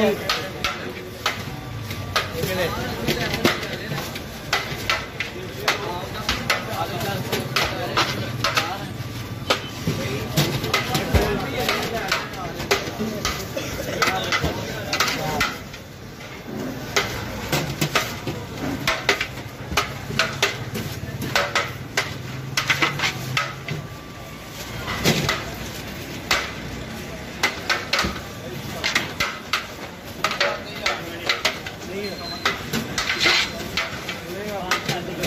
Thank you.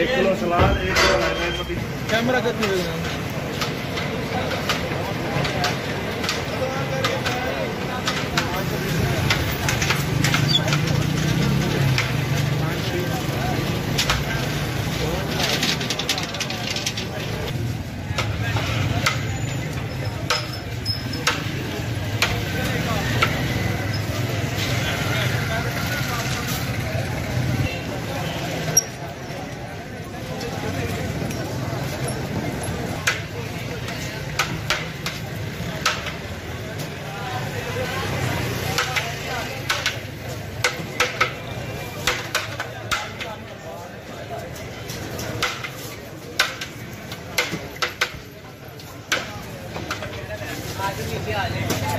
ایک کلو سلاد ایک کلو line پتی کیمرہ کتنے آدمی کیا ہے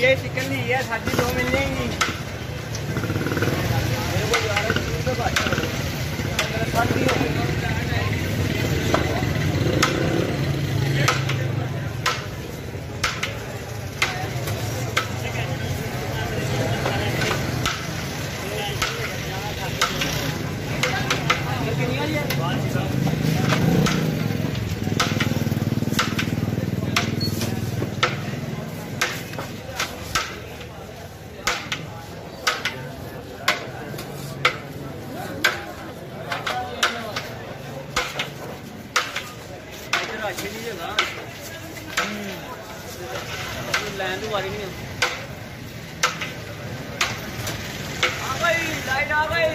یہ چکن نہیں ہے ساتھی دو مل جائیں گی اچھی نہیں نہیں آ لائٹ آ گئی